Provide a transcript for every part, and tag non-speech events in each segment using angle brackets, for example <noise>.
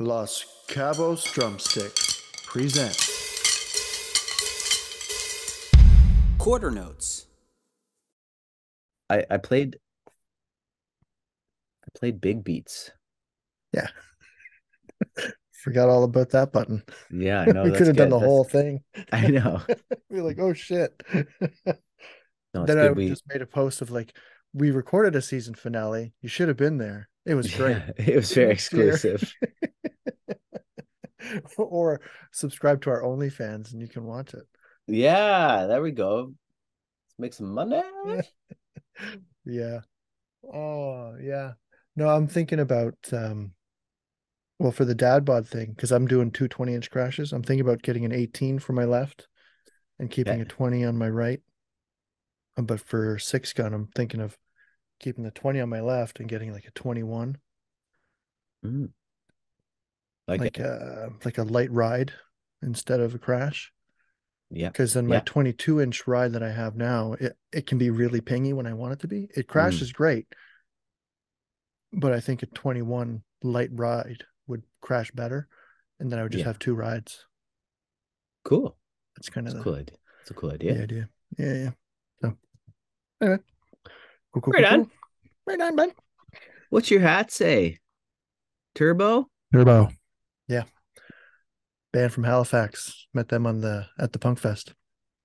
Los Cabos Drumsticks present Quarter notes. I I played I played big beats. Yeah. <laughs> Forgot all about that button. Yeah, I <laughs> know. we could have done good. the whole thing. <laughs> I know. We're like, oh shit. No, then I. We just made a post of like, we recorded a season finale. You should have been there. It was great. yeah, it was very exclusive. <laughs> or subscribe to our OnlyFans and you can watch it. Yeah, there we go. Let's make some money. <laughs> Yeah. Oh, yeah. No, I'm thinking about um well for the dad bod thing, because I'm doing two 20 inch crashes. I'm thinking about getting an 18 for my left and keeping Okay. a 20 on my right. But for six gun, I'm thinking of keeping the 20 on my left and getting like a 21, Mm. Like, like a like a light ride instead of a crash. yeah, Because then my Yeah. 22 inch ride that I have now, it, it can be really pingy when I want it to be. It Mm. crashes great, but I think a 21 light ride would crash better, and then I would just Yeah. have two rides. cool. That's kind of That's the, cool. idea. That's a cool idea. idea. Yeah, yeah. So anyway, cool, cool, Right cool, on. cool. right on, bud. What's your hat say? Turbo? Turbo. Yeah. Band from Halifax. Met them on the at the Punk Fest.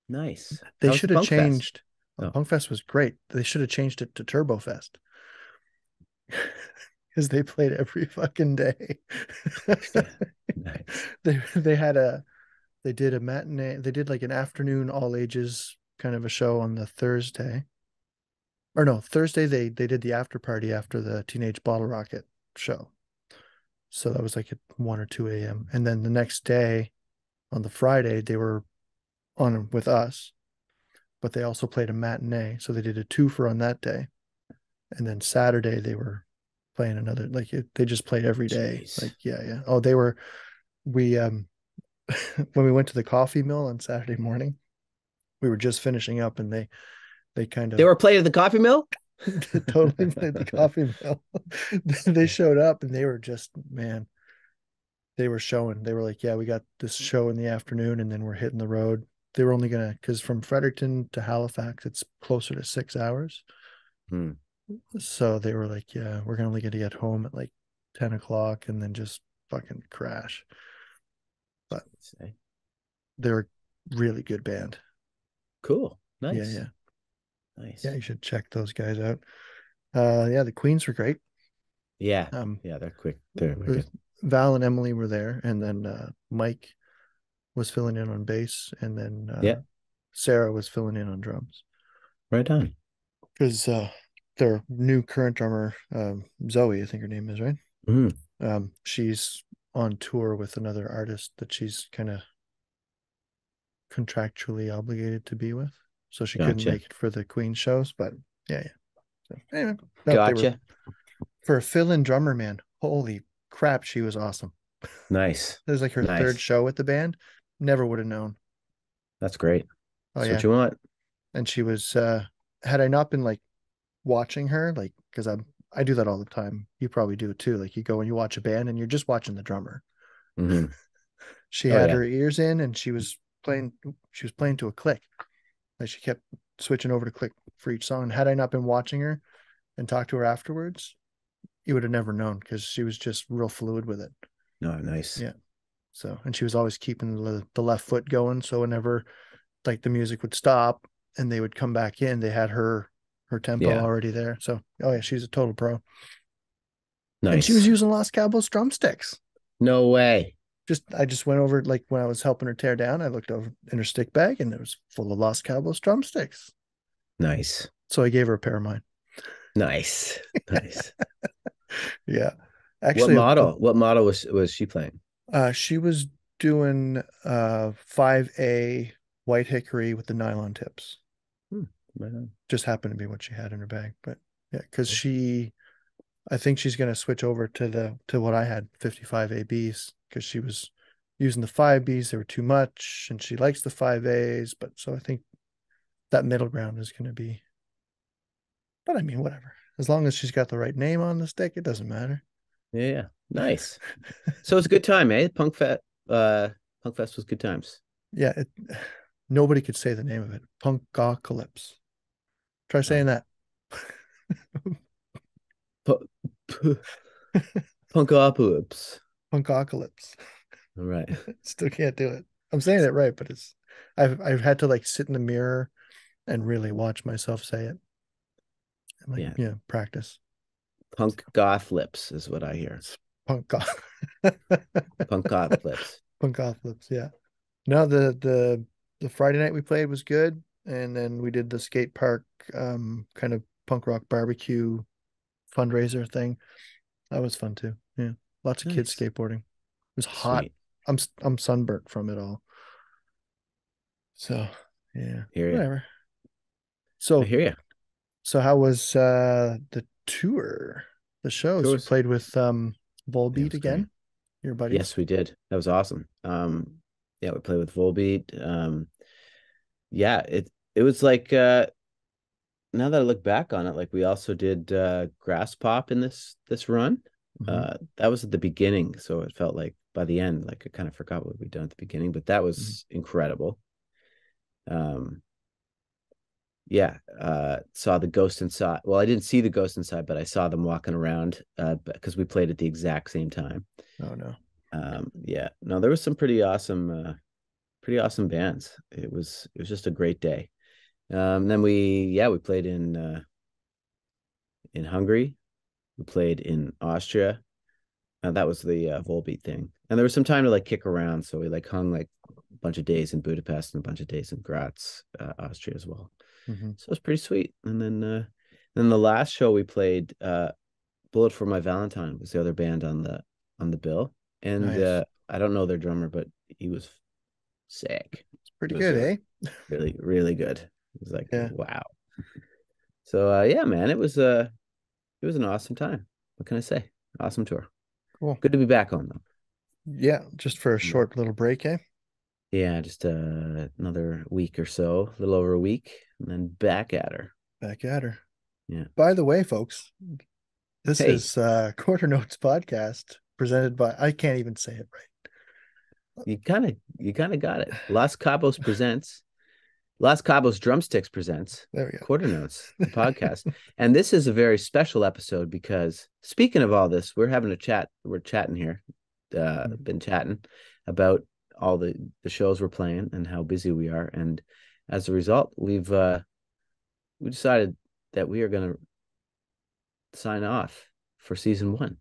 Nice. They How was the should have Punk changed. Oh. Punk Fest was great. They should have changed it to Turbo Fest. <laughs> Because they played every fucking day. <laughs> Nice. they they had a they did a matinee they did like an afternoon all ages kind of a show on the Thursday. Or no, Thursday they they did the after party after the Teenage Bottle Rocket show. So that was like at one or two AM. And then the next day on the Friday they were on with us, but they also played a matinee. So they did a two for on that day. And then Saturday they were playing another like it, they just played every day. Jeez. Like yeah, yeah. Oh, they were we um <laughs> when we went to the coffee mill on Saturday morning, we were just finishing up and they they kind of They were playing at the coffee mill? <laughs> totally played the <laughs> coffee mill. <laughs> they showed up and they were just man, they were showing. They were like, "Yeah, we got this show in the afternoon, and then we're hitting the road." They were only gonna because from Fredericton to Halifax, it's closer to six hours. Hmm. So they were like, "Yeah, we're gonna only get to get home at like ten o'clock, and then just fucking crash." But They're a really good band. Cool. Nice. Yeah, yeah, Nice. yeah. You should check those guys out. Uh, yeah, the Queens were great. Yeah. Um, Yeah, they're quick. They're. Val and Emily were there, and then uh, Mike was filling in on bass, and then uh, Yeah. Sarah was filling in on drums Right on. because uh, their new current drummer, um, Zoe, I think her name is right. Mhm. Um, she's on tour with another artist that she's kind of contractually obligated to be with, so she couldn't make it for the Queen shows. But yeah, yeah. So anyway, were- Gotcha. for a fill-in drummer, man, holy crap, she was awesome. Nice. It was like her Nice. third show with the band. Never would have known. That's great. Oh That's yeah. what you want. And she was uh had I not been like watching her, like because I'm I do that all the time. You probably do it too. Like you go and you watch a band and you're just watching the drummer. Mhm. <laughs> She Oh, had yeah. her ears in and she was playing she was playing to a click. Like she kept switching over to click for each song. Had I not been watching her and talked to her afterwards, you would have never known because she was just real fluid with it. No, nice. Yeah. So, and she was always keeping the, the left foot going. So whenever like the music would stop and they would come back in, they had her her tempo Yeah. already there. So, oh yeah, she's a total pro. Nice. And she was using Los Cabos drumsticks. no way. Just I just went over like when I was helping her tear down, I looked over in her stick bag and it was full of Los Cabos drumsticks. Nice. So I gave her a pair of mine. Nice. Nice. <laughs> Yeah. Actually, what model? What model was was she playing? Uh, she was doing uh 5A white hickory with the nylon tips. Right just happened to be what she had in her bag. But yeah, because she, I think she's going to switch over to the to what I had 55 ABs because she was using the five Bs. They were too much, and she likes the five As. But so I think that middle ground is going to be. But I mean, whatever. As long as she's got the right name on the stick, it doesn't matter. Yeah. Nice. <laughs> So it's a good time, eh? Punk Fest. Uh, Punk Fest was good times. Yeah, it, <sighs> nobody could say the name of it. Punkocalypse. Try saying that. Punkopolis. <laughs> Punkocalypse. All right. <laughs> Still can't do it. I'm saying it right, but it's I've I've had to like sit in the mirror and really watch myself say it. And like, Yeah. yeah, practice. Punk goth lips is what I hear. Punk goth. <laughs> Punk goth lips. Punk goth lips, yeah. No, the the the Friday night we played was good, and then we did the skate park um kind of punk rock barbecue fundraiser thing. That was fun too. Lots of kids skateboarding. It was hot. Sweet. I'm s- I'm sunburnt from it all. So yeah, Hear whatever. So I hear you. so how was uh the tour? The shows you played with um Volbeat again? great. Your buddy. Yes, we did. That was awesome. Um, yeah, we played with Volbeat. Um, yeah, it it was like uh now that I look back on it, like we also did uh Graspop in this this run. Mhm. Uh that was at the beginning, so it felt like by the end, like I kind of forgot what we'd done at the beginning, but that was incredible. Um yeah, uh saw the ghost inside. Well, I didn't see the ghost inside, but I saw them walking around uh because we played at the exact same time oh no. um yeah no there was some pretty awesome uh pretty awesome bands it was it was just a great day um then we yeah we played in uh in hungary we played in austria uh, that was the uh, volbeat thing and there was some time to like kick around so we like hung like a bunch of days in budapest and a bunch of days in graz uh, austria as well Mhm. so it was pretty sweet and then uh then the last show we played uh bullet for my valentine was the other band on the on the bill and Nice. uh i don't know their drummer but he was sick It's pretty was, good, uh, eh? really really good it was like Yeah. wow so uh yeah man it was uh it was an awesome time what can i say awesome tour Cool. good to be back on though Yeah, just for a short little break, eh? yeah just uh another week or so a little over a week and then back at her Back at her. Yeah. By the way, folks, this Hey. is uh <laughs> Quarter Notes podcast presented by I can't even say it right. you kind of you kind of got it Las Cabos presents Las Cabos Drumsticks presents There we go. Quarter Notes, the <laughs> podcast. and this is a very special episode because speaking of all this, we're having a chat. We're chatting here, uh, Mhm. been chatting about all the the shows we're playing and how busy we are. And as a result, we've uh, we decided that we are going to sign off for season one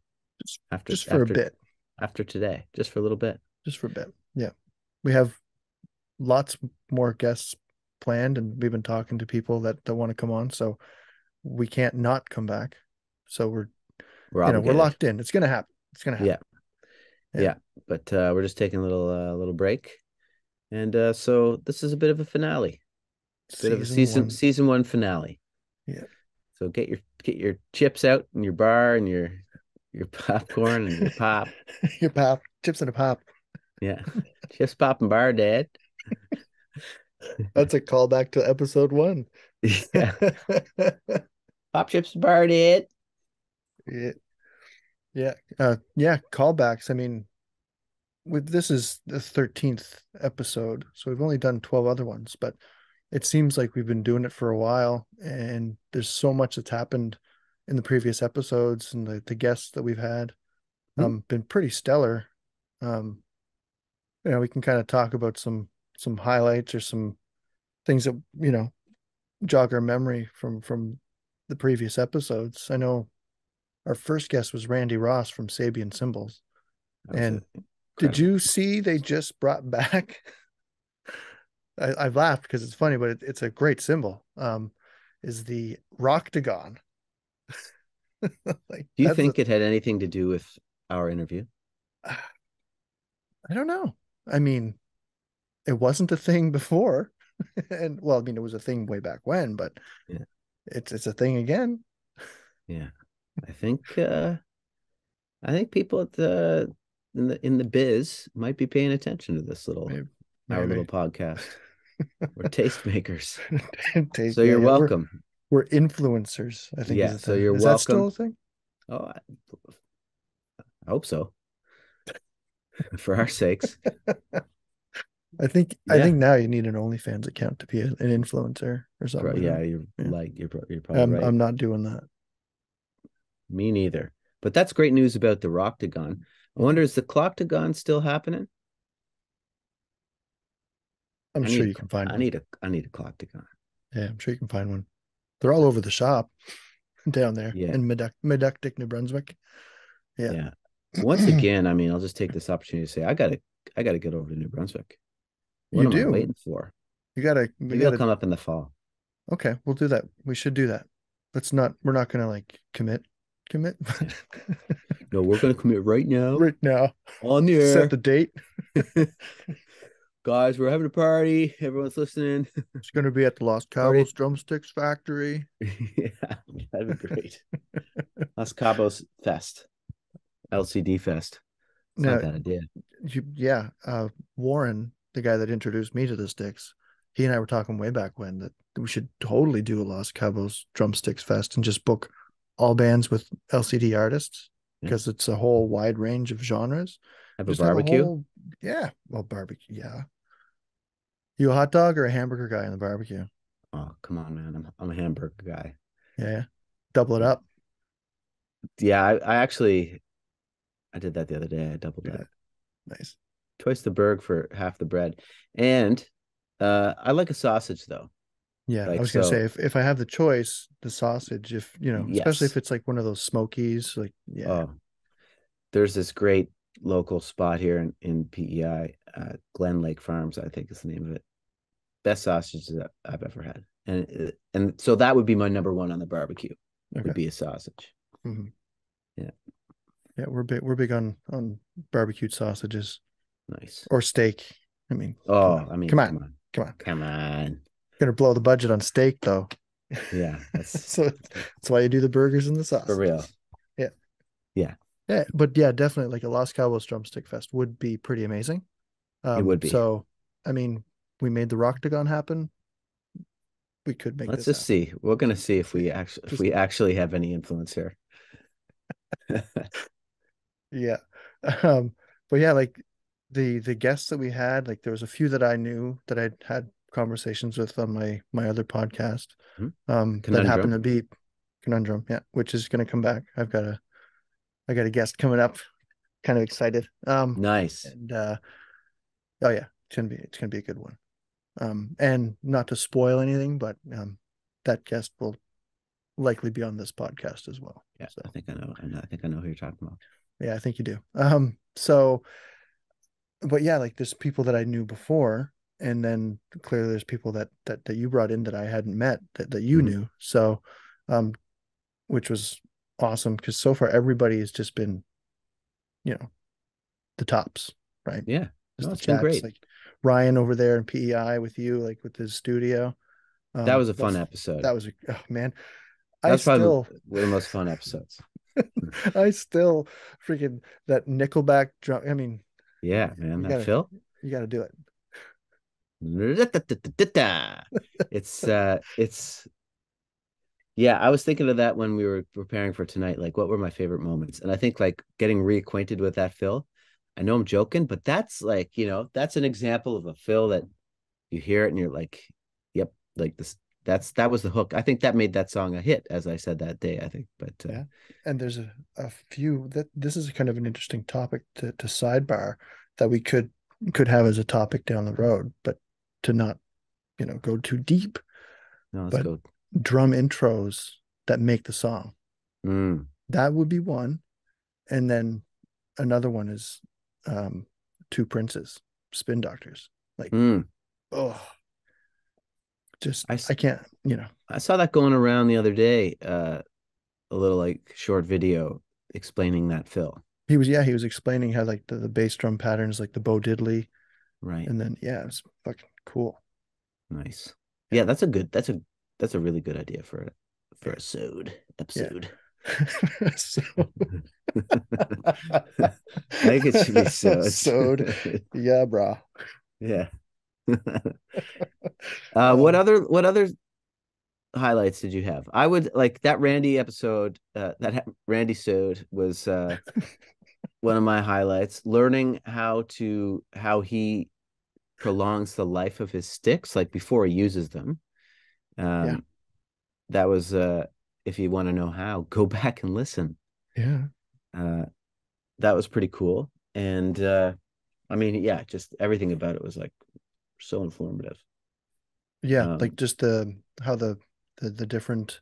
Just- after Just for after, a bit. after today, just for a little bit. Just for a bit. Yeah. We have lots more guests planned and we've been talking to people that, that want to come on. So we can't not come back. So we're We're you know, we're locked in. It's gonna happen. It's gonna happen. Yeah. Yeah. yeah but uh we're just taking a little uh little break and uh so this is a bit of a finale bit of a season one. season one finale Yeah. so get your get your chips out and your bar and your your popcorn and your <laughs> pop Your pop, chips and a pop. yeah chips pop and bar dad <laughs> That's a callback to episode one. <laughs> yeah <laughs> pop chips and it. Yeah. Yeah. Uh yeah, callbacks. I mean, with this is the 13th episode, so we've only done 12 other ones, but it seems like we've been doing it for a while and there's so much that's happened in the previous episodes and the, the guests that we've had Hmm. um been pretty stellar. Um you know, we can kind of talk about some some highlights or some things that, you know, jog our memory from from the previous episodes. I know our first guest was Randy Ross from Sabian Cymbals. And Did you see they just brought back? <laughs> I, I've laughed because it's funny, but it, it's a great cymbal. Um, is the Rocktagon? <laughs> like, do you think a- it had anything to do with our interview <sighs> I don't know. I mean, it wasn't a thing before, <laughs> and well, I mean, it was a thing way back when, but Yeah. it's it's a thing again. yeah i think uh i think people at the in the in the biz might be paying attention to this little Maybe- our little podcast <laughs> we're tastemakers <laughs> Taste- so you're yeah, we're- welcome We're, influencers. I think. Yeah, is so you're is that still a thing? oh I, I hope so. For our sakes. I think I think now you need an OnlyFans account to be an influencer or something. yeah, you're Yeah. like you're you're probably I'm right. I'm not doing that. Me neither. But that's great news about the Rocktagon. I wonder is the Cloctagon still happening? I'm I sure need- you can find I one. need a I need a Cloctagon. Yeah, I'm sure you can find one. They're all over the shop <laughs> down there Yeah. in Meduc, Meductic, New Brunswick. Yeah. Yeah. Once again, I mean, I'll just take <clears throat> this opportunity to say I gotta I gotta get over to New Brunswick. What You am I do. waiting for? You gotta, we Maybe gotta come up in the fall. okay, we'll do that. We should do that. Let's not we're not gonna like commit commit <laughs> No, we're gonna commit right now right now. on the air. Set the date. <laughs> <laughs> Guys, we're having a party. Everyone's listening. It's gonna be at the Lost. Cabos Drumsticks Factory. yeah, that'd be great. Los Cabos Fest. LCD Fest. It's No, not a bad idea. you, yeah, uh, Warren, the guy that introduced me to the sticks, he and I were talking way back when that we should totally do a Los Cabos Drumsticks Fest and just book all bands with LCD artists Yeah. because it's a whole wide range of genres. Have a Just barbecue. whole- yeah, well, barbecue. Yeah. You a hot dog or a hamburger guy in the barbecue? Oh, come on, man. I'm I'm a hamburger guy. Yeah, yeah. Double it up. Yeah, I, I actually I did that the other day. I doubled Yeah. that. Nice. Twice the burg for half the bread. And uh I like a sausage though. Yeah, I Like, was gonna so- say if, if I have the choice, the sausage, if you know, especially if it's like one of those smokies, like yeah, Oh, there's this great local spot here in, in PEI, uh, Glen Lake Farms, I think is the name of it. Best sausage that I've ever had, and and so that would be my number one on the barbecue. okay. Would be a sausage. Mhm. Yeah. Yeah, we're big we're big on on barbecued sausages Nice. or steak. I mean, Oh, I mean, come on. come on, come on. come on. Gonna blow the budget on steak though. Yeah, <laughs> that's so that's why you do the burgers and the sauce. for real. Yeah, Yeah. Yeah. but yeah, definitely like a Los Cabos drumstick fest would be pretty amazing. Um, would be. So, I mean, we made the Rocktagon happen. We could make Let's just see. We're gonna see if we actually if we actually have any influence here. <laughs> Yeah. <laughs> Um, but yeah, like the the guests that we had, like there was a few that I knew that I'd had conversations with on my my other podcast. Mhm. Um, that Conundrum. happened to be conundrum, yeah, which is gonna come back. I've got a I got a guest coming up. Kind of excited. Um, nice. and uh oh yeah it's gonna be it's gonna be a good one um and not to spoil anything but um that guest will likely be on this podcast as well Yeah, so I think I know. I know. I think I know who you're talking about. yeah i think you do um so but yeah like there's people that i knew before and then clearly there's people that that, that you brought in that i hadn't met that, that you Mhm. knew so um which was awesome because so far everybody has just been you know the tops right Yeah. No, it's been great. Like Ryan over there in PEI with you, like with his studio. That Um, was a fun episode. That was a oh man. That's I was probably still one of the most fun episodes. <laughs> I still freaking that Nickelback drum. I mean, Yeah, man. You That gotta- fill. you gotta do it. It's uh it's yeah, I was thinking of that when we were preparing for tonight. Like, what were my favorite moments? And I think like getting reacquainted with that fill. I know I'm joking, but that's like, you know, that's an example of a fill that you hear it and you're like, yep, like this that's that was the hook. I think that made that song a hit, as I said that day, I think. But uh, Yeah. And there's a, a few that this is kind of an interesting topic to, to sidebar that we could could have as a topic down the road, but to not, you know, go too deep. no, But- go. Drum intros that make the song. Mm, that would be one and then another one is um two princes spin doctors mm. oh just I I, can't you know I saw that going around the other day, uh a little like short video explaining that fill. he was yeah he was explaining how like the, the bass drum patterns like the bo diddley Right. and then yeah it's fucking cool Nice. Yeah, that's a good that's a that's a really good idea for a for a sode episode. <laughs> so <laughs> I think it should be. <laughs> Sewed. yeah brah yeah. <laughs> uh what Um, other what other highlights did you have? I would like that Randy episode, uh that ha- Randy sode was uh <laughs> one of my highlights. Learning how to how he prolongs the life of his sticks, like before he uses them. Um, Yeah. That was uh, if you want to know how, go <laughs> back and listen. Yeah. Uh, that was pretty cool, and uh, I mean, yeah, just everything about it was like so informative. Yeah, Um, like just the how the the the different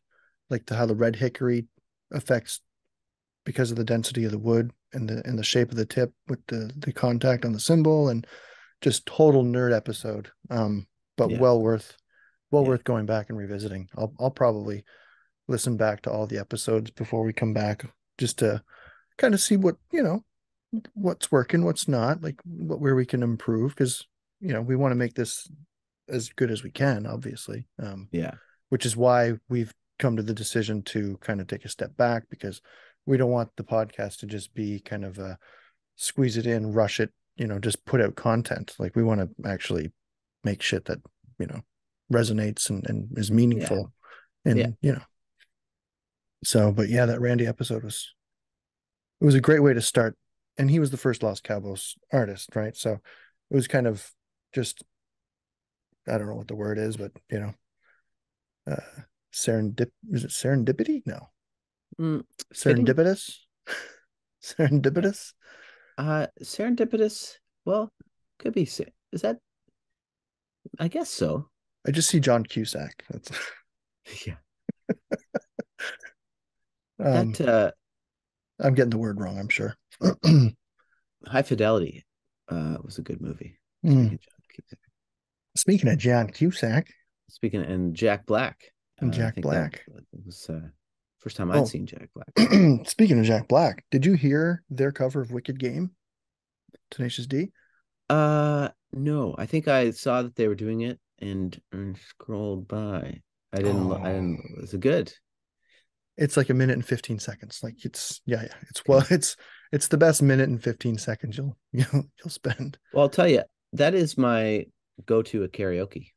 like the how the red hickory affects because of the density of the wood and the and the shape of the tip with the the contact on the cymbal and just total nerd episode. Um, but Yeah. well worth well Yeah. worth going back and revisiting. I'll I'll probably listen back to all the episodes before we come back just to kind of see what you know what's working, what's not, like what where we can improve because you know we want to make this as good as we can, obviously. Um, Yeah, which is why we've come to the decision to kind of take a step back because we don't want the podcast to just be kind of a squeeze it in, rush it, you know, just put out content. Like we want to actually make shit that, you know, resonates and, and is meaningful. yeah. And Yeah. you know. So, but yeah, that Randy episode was it was a great way to start. And he was the first Lost Cabos artist, right? So it was kind of just I don't know what the word is, but you know, uh serendip is it serendipity? No. Mm. Serendipitous? <laughs> serendipitous? uh, serendipitous. Well, could be. se- Is that? I guess so. I just see John Cusack. That's <laughs> Yeah, um, that uh, I'm getting the word wrong, I'm sure. <clears throat> High Fidelity uh, was a good movie. Mm. Speaking of John Cusack. Speaking of John Cusack Speaking and Jack Black. and uh, Jack that Black. was uh, first time I'd Oh. seen Jack Black. <clears throat> Speaking of Jack Black, did you hear their cover of Wicked Game? Tenacious D? Uh, no, I think I saw that they were doing it and, and scrolled by. I didn't. lo- I didn't. Oh. Was it good? It's like a minute and 15 seconds. Like it's yeah, yeah. It's well, <laughs> it's it's the best minute and 15 seconds you'll <laughs> you'll you'll spend. Well, I'll tell you, that is my go-to at karaoke.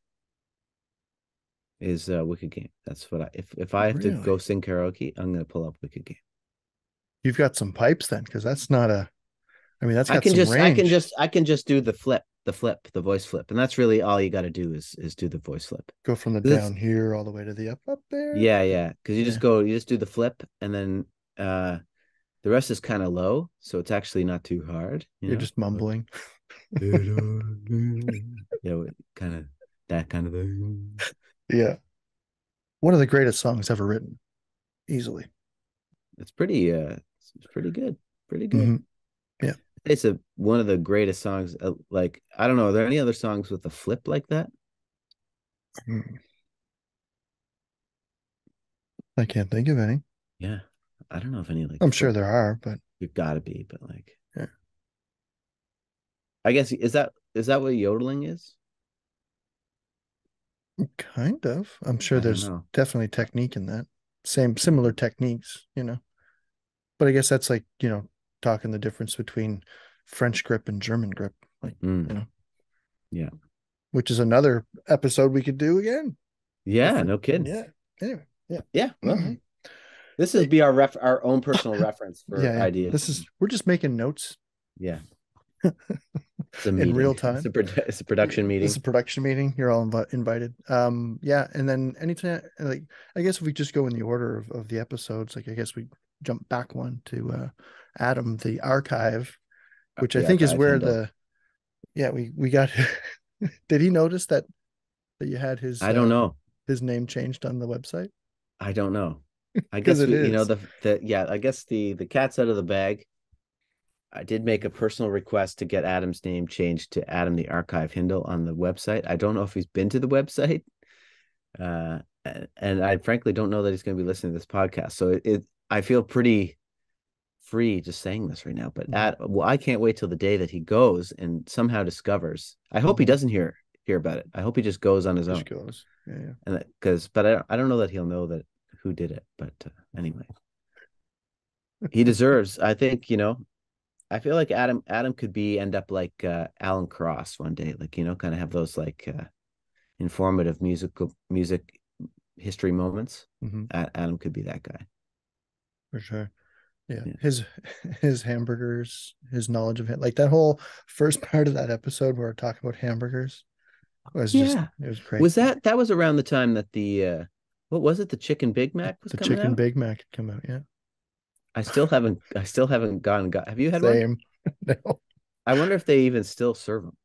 Is uh, Wicked Game. That's what I. If if I have to go sing karaoke, I'm gonna pull up Wicked Game. You've got some pipes then, because that's not a I mean that's got I can some just. I can just. I can just do the flip, the flip, the voice flip, and that's really all you got to do is is do the voice flip. go from the down here all the way to the up up there. Yeah, yeah. Because you just go, you just do the flip, and then uh the rest is kind of low, so it's actually not too hard. You You're know? just mumbling. <laughs> yeah, kind of that kind of thing. Yeah. One of the greatest songs ever written. Easily. It's pretty, uh, it's pretty good, pretty good. Mhm. It's a one of the greatest songs. Uh, like I don't know, are there any other songs with a flip like that? I can't think of any. Yeah, I don't know if any like. I'm sure there are, but You've got to be, but like, Yeah. I guess is that is that what yodeling is? kind of. I'm sure there's know. definitely technique in that. Same similar techniques, you know. But I guess that's like, you know, talking the difference between French grip and German grip, like Mm. You know. Yeah. which is another episode we could do again. Yeah, Different- no kidding. Yeah. Anyway. Yeah. Well, Mhm. this is be our ref our own personal <laughs> reference for yeah, yeah. ideas. This is we're just making notes. yeah. <laughs> It's In meeting. real It's time. a, produ- it's a production meeting. It's a production meeting. You're all invi- invited. Um, yeah, and then anytime, like, I guess if we just go in the order of, of the episodes, like, I guess we jump back one to uh, Adam, the archive, which I Uh, think is where the, yeah, we we got. <laughs> did he notice that that you had his? I don't uh, know. his name changed on the website. I don't know. I <laughs> guess we, you know the the yeah. I guess the the cat's out of the bag. I did make a personal request to get Adam's name changed to Adam the Archive Hindle on the website. I don't know if he's been to the website, <laughs> uh, and, I frankly don't know that he's going to be listening to this podcast. So it, it I feel pretty free just saying this right now. But Mhm. at well, I can't wait till the day that he goes and somehow discovers. I hope he Mhm. doesn't hear hear about it. I hope he just goes on his own Just goes. Yeah, yeah. and because but I don't, I don't know that he'll know that who did it but uh, anyway he deserves i think you know i feel like adam adam could be end up like uh alan cross one day like you know kind of have those like uh informative musical music history moments Mhm, adam could be that guy for sure. Yeah. Yeah. His <laughs> his hamburgers, his knowledge of it. Like that whole first part of that episode where we're talking about hamburgers was just it was great. Was that that was around the time that the uh what was it? The chicken Big Mac was the chicken out? Big Mac had come out? Yeah. I still haven't I still haven't gone got have you had one? Same. <laughs> no. I wonder if they even still serve them.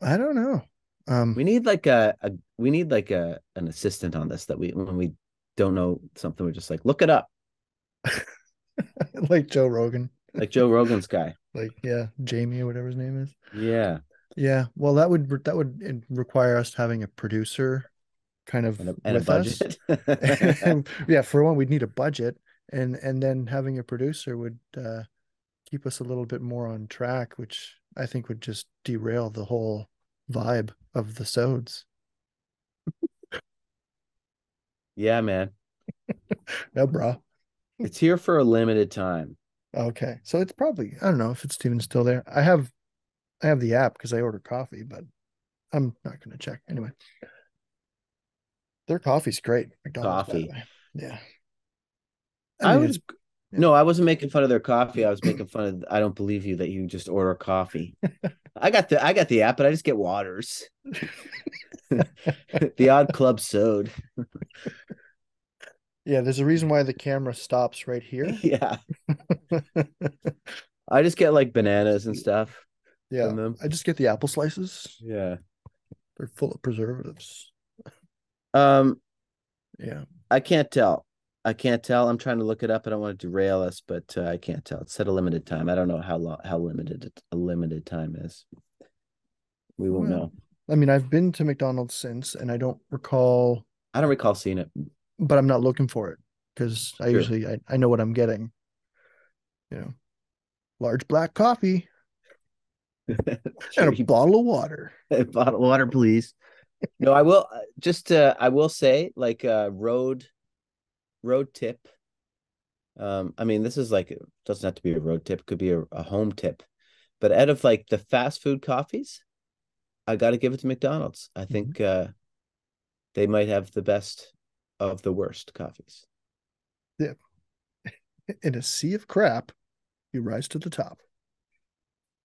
I don't know. Um We need like a, a we need like a an assistant on this that we when we don't know something, we're just like look it up. <laughs> like Joe Rogan. Like Joe Rogan's guy. <laughs> Like yeah, Jamie or whatever his name is. Yeah. Yeah. Well that would that would require us having a producer kind of And a, and a with us. budget. yeah, for one, we'd need a budget, and and then having a producer would uh, keep us a little bit more on track, which I think would just derail the whole vibe of the sods. yeah, man. <laughs> No, bro. It's here for a limited time. Okay, so it's probably I don't know if it's even still there. I have I have the app because I order coffee, but I'm not going to check anyway. Their coffee's great. McDonald's, Coffee. Yeah. I, I mean, would it's no, I wasn't making fun of their coffee. I was making fun of I don't believe you that you just order coffee. <laughs> I got the I got the app, but I just get waters. <laughs> the odd club sode. <laughs> yeah. There's a reason why the camera stops right here. Yeah. I just get like bananas and stuff yeah. I just get the apple slices. Yeah. They're full of preservatives. Um, Yeah. I can't tell. I can't tell. I'm trying to look it up. I don't want to derail us, but uh, I can't tell. It said a limited time. I don't know how long how limited a limited time is. We won't Well, know. I mean, I've been to McDonald's since, and I don't recall, I don't recall seeing it. but I'm not looking for it because I Sure. usually I, I know what I'm getting. You know, large black coffee <laughs> and a bottle of water. <laughs> A bottle of water, please. No, I will uh, just uh, I will say like uh road road tip. Um, I mean, this is like it doesn't have to be a road tip, could be a, a home tip. But out of like the fast food coffees, I gotta give it to McDonald's. I think uh they might have the best of the worst coffees. Yeah, In a sea of crap, you rise to the top.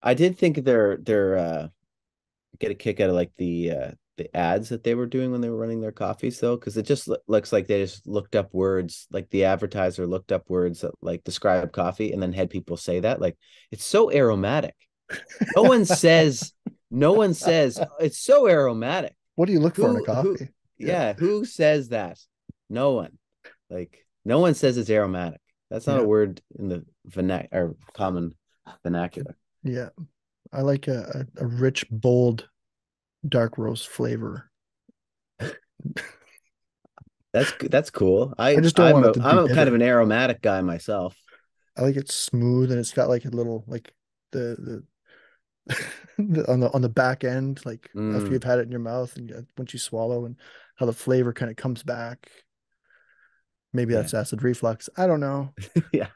I did think they're they're uh get a kick out of like the uh the ads that they were doing when they were running their coffees though? Because it just lo- looks like they just looked up words like the advertiser looked up words that like describe coffee and then had people say that like it's so aromatic. No one <laughs> says no one says it's so aromatic. What do you look for in a Who- who- coffee? yeah, who says that? No one. Like no one says it's aromatic. That's not Yeah. a word in the vernac or common vernacular. Yeah. I like a, a, a rich, bold, dark roast flavor. That's that's cool. I, I just don't I'm want a, it to be I'm a kind of an aromatic guy myself. I like it smooth and it's got like a little like the the, <laughs> the on the on the back end, like after Mm. you've had it in your mouth and you, once you swallow and how the flavor kind of comes back. Maybe Yeah. that's acid reflux. I don't know. <laughs> <laughs>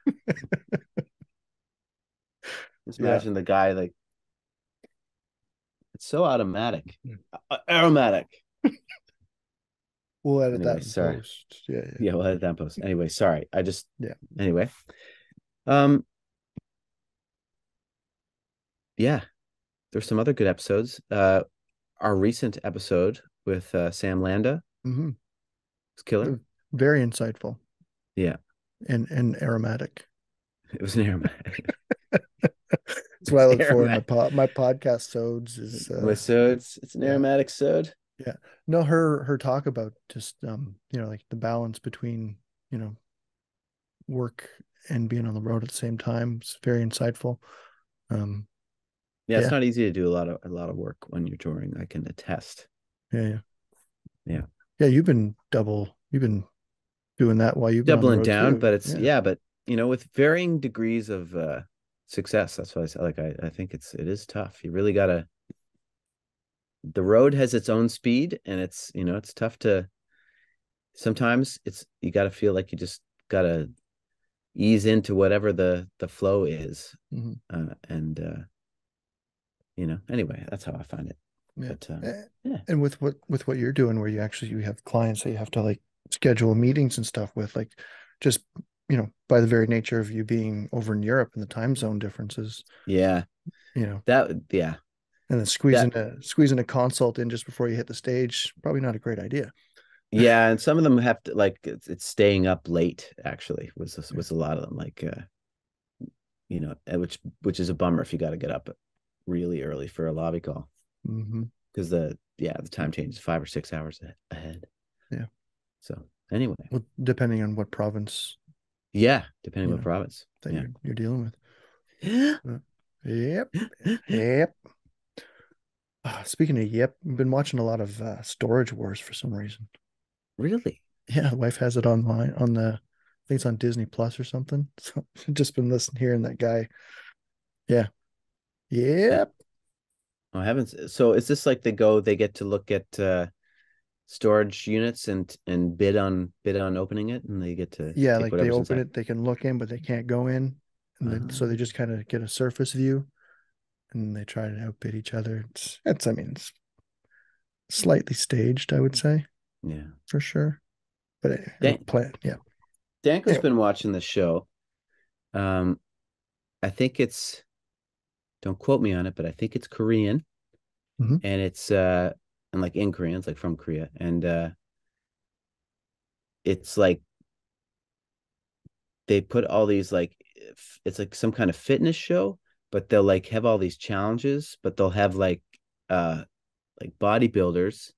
Just Yeah. imagine the guy like it's so automatic. Uh, aromatic. <laughs> We'll edit Anyway, that sorry. post. Yeah, yeah. Yeah, we'll edit that post. Anyway, sorry. I just Yeah. Anyway, um, yeah, there's some other good episodes. Uh, our recent episode with uh, Sam Landa Mm-hmm. It's killer. Very insightful. Yeah. And and aromatic. <laughs> It was an aromatic. <laughs> That's what I look for in my pod, my podcast sods is uh, With sods, it's an yeah. aromatic sode. Yeah. No her her talk about just um you know like the balance between you know work and being on the road at the same time is very insightful um Yeah, yeah, it's not easy to do a lot of a lot of work when you're touring. I can attest. yeah yeah Yeah. yeah you've been double you've been doing that while you've been Doubling down, too. but it's yeah. but you know, with varying degrees of uh success. That's what I said. Like I, I think it's it is tough. You really gotta the road has its own speed and it's you know, it's tough to sometimes it's you gotta feel like you just gotta ease into whatever the the flow is. Mhm. Uh and uh you know, anyway, that's how I find it. Yeah. But uh, yeah. and with what with what you're doing where you actually you have clients that you have to like schedule meetings and stuff with like just you know, by the very nature of you being over in Europe and the time zone differences, Yeah. you know, That yeah. and then squeezing a squeezing a consult in just before you hit the stage, probably not a great idea. Yeah, and some of them have to like it's, it's staying up late actually was was a lot of them like uh you know, uh, which which is a bummer if you got to get up really early for a lobby call because the yeah, the time change is 5 or 6 hours ahead. Yeah. So, anyway. Well, depending on what province Yeah, depending You what know, province. that Yeah. you're you're dealing with. Yeah. <gasps> Yep. Yep. Ah, speaking of yep, I've been watching a lot of uh, Storage Wars for some reason. really? Yeah, the wife has it online on the, I think it's on Disney Plus or something. <laughs> So I've just been listening, hearing that guy. Yeah. Yep. Oh, I haven't. So is this like they go, they get to look at uh storage units and and bid on bid on opening it, and they get to Yeah, like they open inside? it, they can look in, but they can't go in. And then, so they just kind of get a surface view and they try to outbid each other. It's, it's, I mean, it's slightly staged, I would say, Yeah. for sure. But it, Dang. plan, yeah. Danko's Yeah. been watching the show. Um, I think it's don't quote me on it, but I think it's Korean. Mhm. And it's uh and like in Korean, it's like from Korea. And uh it's like they put all these like it's like some kind of fitness show, but they'll like have all these challenges, but they'll have like uh like bodybuilders,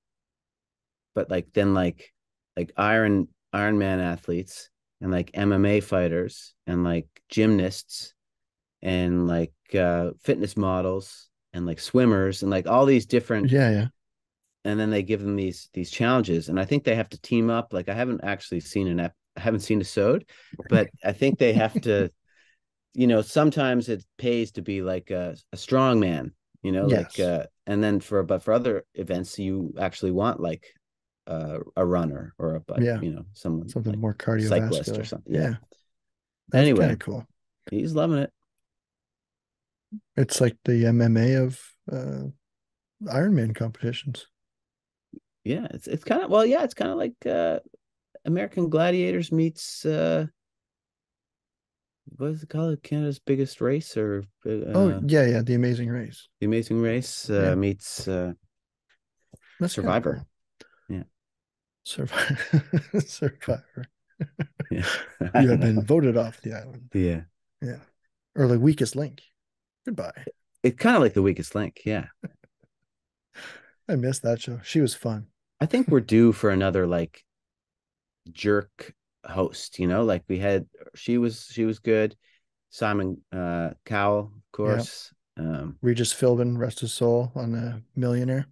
but like then like like Iron Iron Man athletes and like MMA fighters and like gymnasts and like uh fitness models and like swimmers and like all these different Yeah, yeah. And then they give them these these challenges and I think they have to team up like I haven't actually seen an ep- I haven't seen a sewed but I think they have to <laughs> you know sometimes it pays to be like a, a strong man you know like uh and then for but for other events you actually want like uh, a runner or a but Yeah. you know someone Something like more cardiovascular. cyclist or something. Yeah. Yeah. That's Anyway. cool. he's loving it It's like the MMA of uh, Ironman competitions. Yeah it's it's kind of well yeah it's kind of like uh american gladiators meets uh what is it called canada's biggest race or uh, oh, yeah, yeah. The Amazing Race. the amazing race uh Yeah. meets uh That's Survivor. cool. Yeah. Survivor. <laughs> Survivor. yeah <laughs> You have been voted off the island. yeah Yeah. Or the weakest link. Goodbye. it's kind of like the weakest link yeah <laughs> I missed that show. She was fun. I think we're due for another like jerk host you know like we had she was she was good simon uh cowell of course um Regis Philbin, rest his soul, on the Millionaire.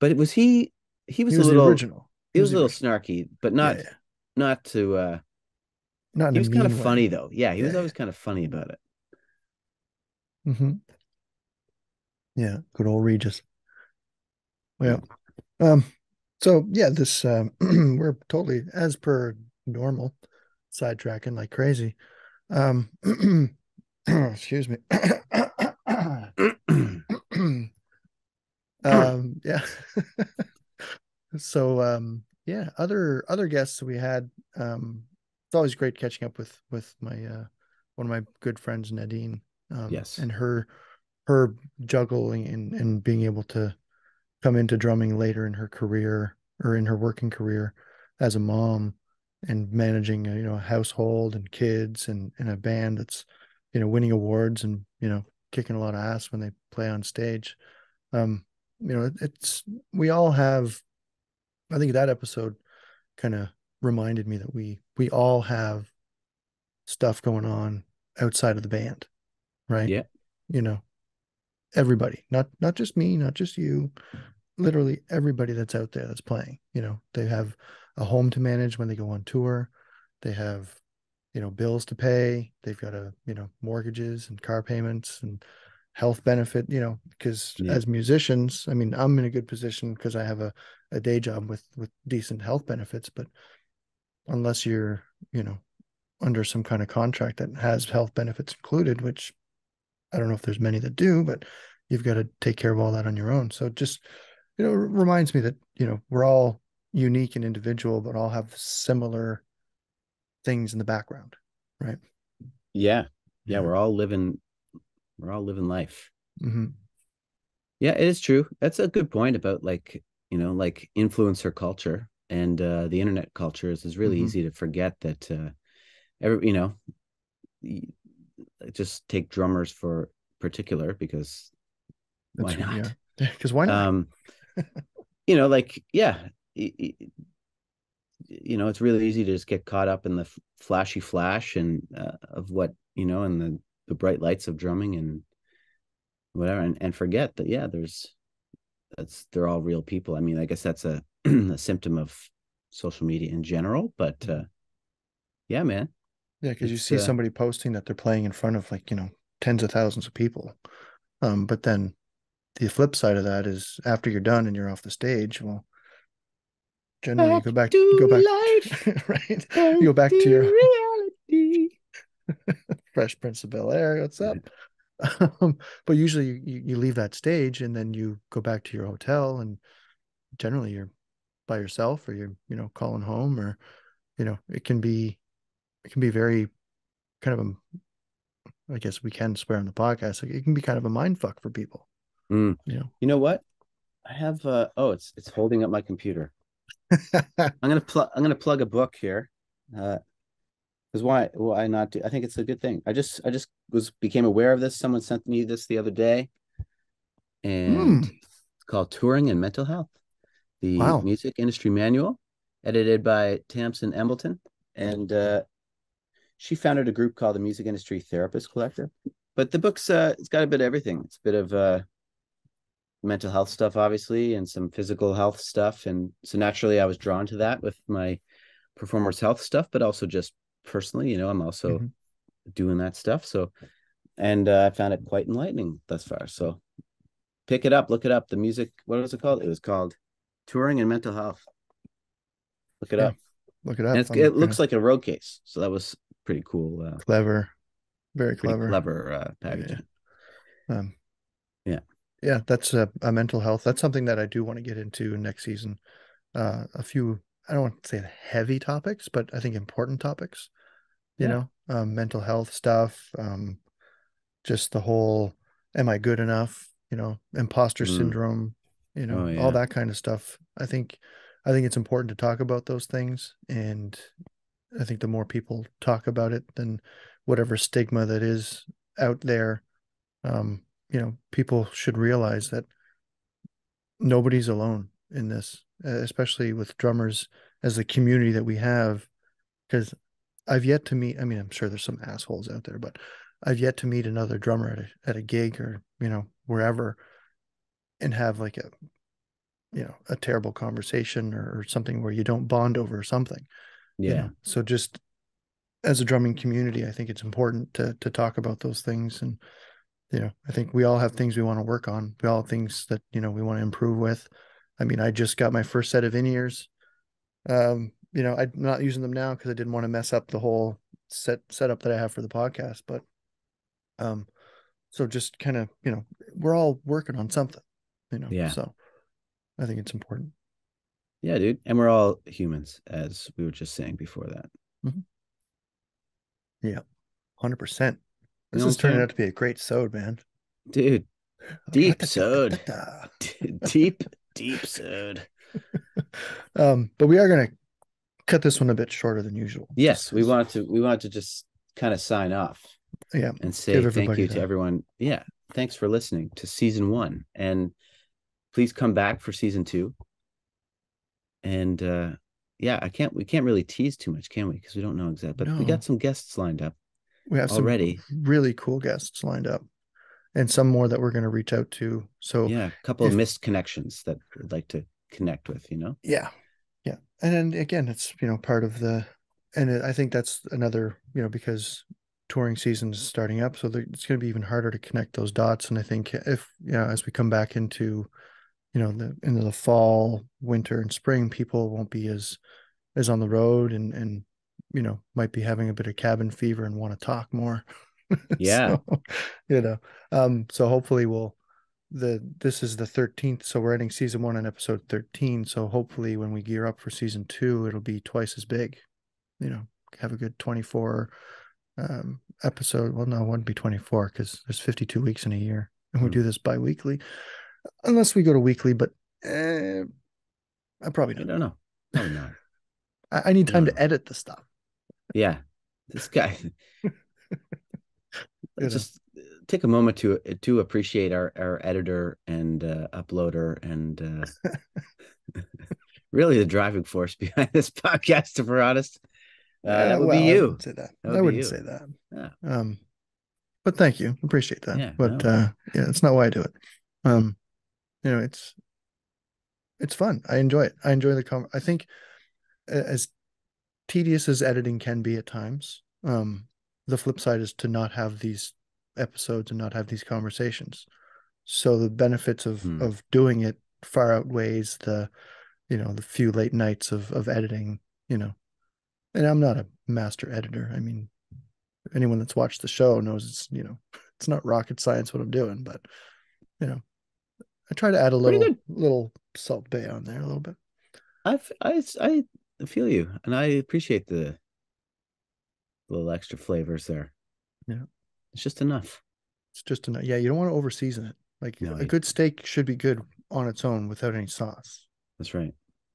but was he he was, He a little original. he was a little original. snarky but not Yeah, yeah. not to uh Not he was kind of way. funny though yeah he was always kind of funny about it Mm-hmm. Yeah, good old Regis. Well, um, so yeah, this um, <clears throat> we're totally as per normal, sidetracking like crazy. Um, <clears throat> excuse me. <coughs> um, yeah. <laughs> so um, yeah, other other guests we had. Um, it's always great catching up with with my uh one of my good friends Nadine. Um, Yes. and her her juggling and and being able to come into drumming later in her career or in her working career as a mom and managing a, you know a household and kids and and a band that's you know winning awards and you know kicking a lot of ass when they play on stage um you know it, it's we all have i think that episode kind of reminded me that we we all have stuff going on outside of the band right Yeah. you know everybody not not just me not just you literally everybody that's out there that's playing you know they have a home to manage when they go on tour. They have you know bills to pay. They've got a you know mortgages and car payments and health benefit you know because Yeah. as musicians i mean i'm in a good position because i have a, a day job with with decent health benefits but unless you're you know under some kind of contract that has health benefits included which i don't know if there's many that do but you've got to take care of all that on your own. So just you know reminds me that you know we're all unique and individual but all have similar things in the background, right? Yeah. Yeah. We're all living, we're all living life. hmm Yeah, it is true. That's a good point about like, you know, like influencer culture and uh the internet culture is, is really Mhm. easy to forget that uh every, you know, just take drummers for particular because why That's- not? Yeah, <laughs> because why not? Um <laughs> you know, like yeah, you know, it's really easy to just get caught up in the flashy flash and uh, of what, you know, and the the bright lights of drumming and whatever and, and forget that yeah, there's that's they're all real people. I mean, I guess that's a, <clears throat> a symptom of social media in general, but uh yeah, man. yeah, because you see uh, somebody posting that they're playing in front of like you know tens of thousands of people, um, but then the flip side of that is after you're done and you're off the stage, well, generally you go <laughs> back, you go back, right? You go back to your reality. <laughs> Fresh Prince of Bel Air. What's up? <laughs> Um, but usually you, you you leave that stage and then you go back to your hotel and generally you're by yourself or you're you know calling home or you know it can be it can be very kind of a I guess we can swear on the podcast. It can be kind of a mind fuck for people. Mm. You know. You know what? I have uh oh, it's it's holding up my computer. <laughs> I'm gonna plug I'm gonna plug a book here. Uh because why why not do I think it's a good thing. I just I just was became aware of this. Someone sent me this the other day. And Mm. it's called Touring and Mental Health. The Wow. music industry manual, edited by Tamsin Embleton. And uh she founded a group called the Music Industry Therapist Collective. But the book's uh it's got a bit of everything. It's a bit of uh mental health stuff, obviously, and some physical health stuff. And so naturally, I was drawn to that with my performers health stuff, but also just personally, you know, I'm also Mhm. doing that stuff. So, and uh, I found it quite enlightening thus far. So, pick it up, look it up. The music, what was it called? It was called Touring and Mental Health. Look it Yeah, up. Look it up. It's, it looks like a road case. So that was pretty cool. Uh, clever, very clever. clever uh, packaging. Um, Yeah. that's a, a mental health. That's something that I do want to get into next season. Uh, a few, I don't want to say heavy topics, but I think important topics. You Yeah. know, um, mental health stuff. Um, just the whole, am I good enough? You know, imposter Mm. syndrome. You know, Oh, yeah. all that kind of stuff. I think, I think it's important to talk about those things, and I think the more people talk about it, then whatever stigma that is out there um, you know, people should realize that nobody's alone in this, especially with drummers as the community that we have. Because I've yet to meet, I mean, I'm sure there's some assholes out there, but I've yet to meet another drummer at a, at a gig or, you know, wherever and have like a, you know, a terrible conversation or, or something where you don't bond over something. Yeah. you know? So just as a drumming community, I think it's important to to talk about those things. And you know, I think we all have things we want to work on. We all have things that you know we want to improve with. I mean, I just got my first set of in ears. Um, you know, I'm not using them now because I didn't want to mess up the whole set setup that I have for the podcast. But um, so just kind of you know, we're all working on something. You know, Yeah. So I think it's important. Yeah, dude. And we're all humans, as we were just saying before that. Yeah, Hundred percent. You This know is turning out to be a great sode, man. Dude, Deep sode. <laughs> Deep, deep sode. <laughs> um, but we are going to cut this one a bit shorter than usual. Yes, we wanted to we wanted to just kind of sign off Yeah, and say thank you to everyone. Yeah, thanks for listening to season one. And please come back for season two. And uh yeah, I can't we can't really tease too much, can we? Because we don't know exactly. But we got some guests lined up. We have some already. really cool guests lined up, and some more that we're going to reach out to. So Yeah, a couple of missed connections that I'd like to connect with, you know? yeah, yeah, and then again, it's you know part of the, and it, I think that's another you know because touring season is starting up, so there, it's going to be even harder to connect those dots. And I think if you know as we come back into, you know, the into the fall, winter, and spring, people won't be as as on the road and and you know might be having a bit of cabin fever and want to talk more. <laughs> Yeah. So, you know, um, so hopefully we'll the this is the 13th so we're ending season one on episode 13 so hopefully when we gear up for season two it'll be twice as big you know have a good 24 um, episode. Well, no, it wouldn't be 24 because there's 52 weeks in a year, and we Hmm. do this bi-weekly, unless we go to weekly. But eh, I probably don't. don't know. Probably not. <laughs> I, I need time No. to edit the stuff. Yeah, this guy. <laughs> just uh, take a moment to to appreciate our our editor and uh, uploader and uh, <laughs> really the driving force <laughs> behind this podcast. If we're honest, uh, that would well, be I you. wouldn't say that. That would I wouldn't say that. Yeah. Um, but thank you. Appreciate that. Yeah, but no. uh, yeah, it's not why I do it. Um, you know, it's it's fun. I enjoy it. I enjoy the com. I think as tedious as editing can be at times, um, the flip side is to not have these episodes and not have these conversations. So the benefits of Hmm. of doing it far outweighs the, you know, the few late nights of of editing. You know, and I'm not a master editor. I mean, anyone that's watched the show knows it's you know <laughs> it's not rocket science what I'm doing, but you know, I try to add a little little Salt Bae on there a little bit. I I s- I feel you, and I appreciate the little extra flavors there. Yeah. it's just enough. It's just enough. Yeah, you don't want to overseason it. Like No, a good steak should be good on its own without any sauce. That's right.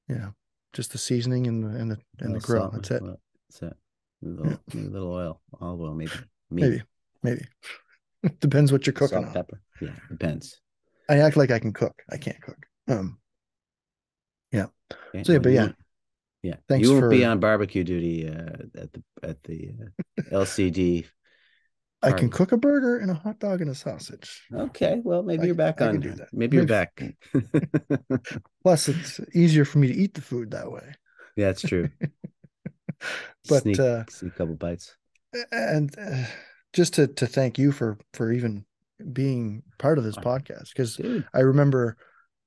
Yeah, just the seasoning and the and the and the grill. That's it. That's it. A little, maybe a little oil, olive oil, maybe. Meat, Maybe, maybe. <laughs> Depends what you're cooking salt, on. pepper. Yeah, depends. I act like I can cook. I can't cook. Um, Okay, So, yeah, but yeah. Yeah. Thanks you won't be on barbecue duty uh, at the at the uh, <laughs> LCD. I can cook a burger and a hot dog and a sausage. Okay, well, maybe I you're back I on. that. Maybe you're back. <laughs> Plus, it's easier for me to eat the food that way. yeah, that's true. <laughs> But, sneak, uh, sneak a couple bites. and uh, just to to thank you for for even being part of this podcast because I remember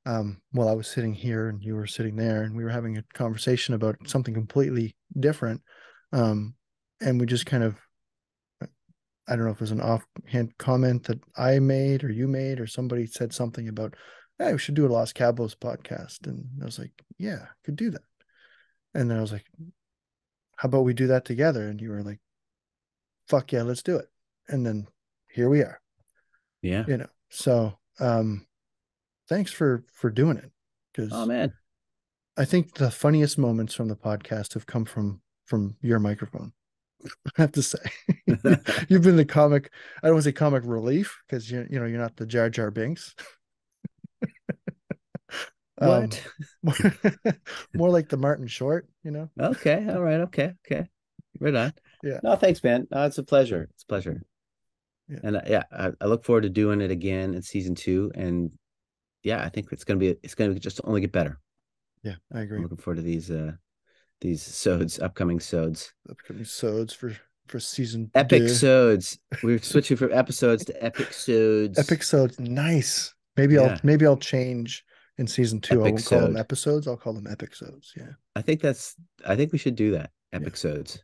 um while I was sitting here and you were sitting there and we were having a conversation about something completely different um and we just kind of I don't know if it was an offhand comment that I made or you made or somebody said something about hey we should do a Los Cabos podcast and I was like yeah could do that. And then I was like how about we do that together? And you were like fuck yeah let's do it. And then here we are. Yeah. you know so um thanks for for doing it because Oh man, i think the funniest moments from the podcast have come from from your microphone <laughs> i have to say <laughs> you've been the comic i don't want to say comic relief because you, you know you're not the jar jar binks <laughs> Um, what? more like the martin short you know okay, all right, okay, okay. Right on. Yeah. No, thanks, man. No, it's a pleasure. It's a pleasure. Yeah. And uh, yeah, I, I look forward to doing it again in season two. And yeah, I think it's gonna be it's gonna just only get better. yeah i agree I'm looking forward to these uh these sods, upcoming sods. upcoming sods for for season Epic sods. We're <laughs> switching from episodes to epic sods. epic sods nice maybe Yeah. i'll maybe i'll change in season two i won't call them episodes i'll call them epic sods yeah I think that's I think we should do that. Yeah. Epic sods.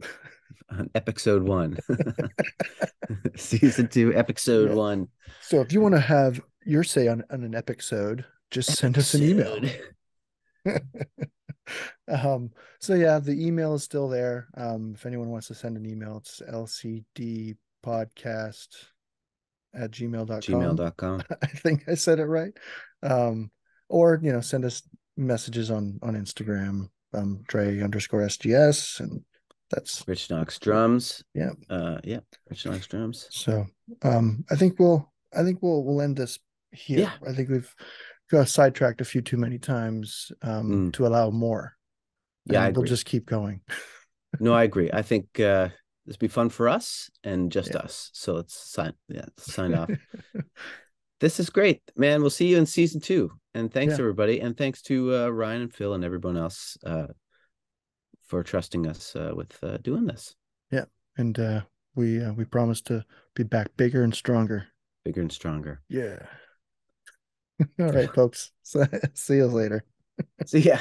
<laughs> On episode one. <laughs> Season two, episode Yeah. one. So if you want to have your say on, on an episode, just send us an email. <laughs> Um, so yeah, the email is still there. Um, if anyone wants to send an email, it's lcd podcast at gmail.com. Gmail.com. <laughs> I think I said it right. Um, or you know, send us messages on on Instagram, um, Dre underscore SGS, and that's Rich Knox drums. Yeah. Uh yeah. Rich Knox drums. so. Um, I think we'll I think we'll we'll end this here. Yeah. I think we've got sidetracked a few too many times um, Mm. to allow more. Yeah, we'll just keep going. <laughs> No, I agree. I think uh this be fun for us and just Yeah. us. So let's sign yeah, let's sign off. <laughs> this is great, man. We'll see you in season two. And thanks Yeah. everybody. And thanks to uh Ryan and Phil and everyone else uh for trusting us uh with uh doing this. Yeah, and uh, we uh, we promise to be back bigger and stronger. Bigger and stronger. Yeah. <laughs> All right, folks. <laughs> See you later. See ya.